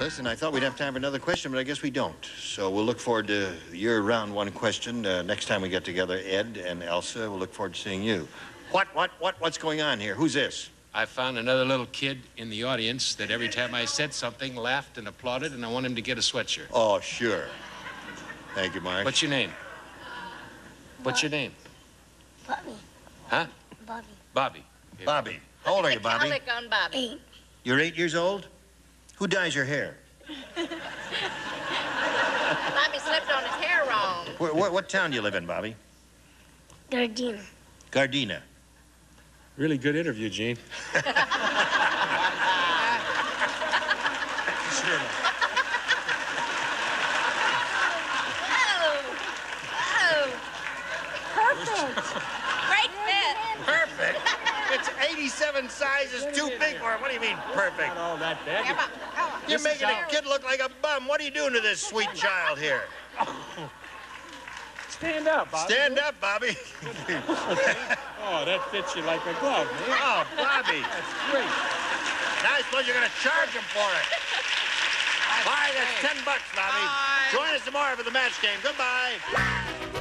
Listen, I thought we'd have time for another question, but I guess we don't. So we'll look forward to your round one question uh, next time we get together. Ed and Elsa, we'll look forward to seeing you. What, what, what, what's going on here? Who's this? I found another little kid in the audience that every time I said something laughed and applauded, and I want him to get a sweatshirt. Oh, sure. Thank you, Mark. What's your name? What's your name? Bobby. Huh? Bobby. Bobby. Bobby. How old are you, Bobby? Colic on Bobby. Eight. You're eight years old? Who dyes your hair? Bobby slipped on his hair wrong. Where, where, what town do you live in, Bobby? Gardena. Gardena. Really good interview, Gene. Oh, oh, Perfect. great fit. Perfect. It's 87 sizes too big for him. What do you mean, perfect? Not all that bad. Come on. You're This making a kid look like a bum. What are you doing to this sweet child here? Stand up, Bobby. Stand up, Bobby. Oh, that fits you like a glove, man. Oh, Bobby. That's great. Now I suppose you're going to charge him for it. Bye, that's 10 bucks, Bobby. Bye. Join us tomorrow for the match game. Goodbye.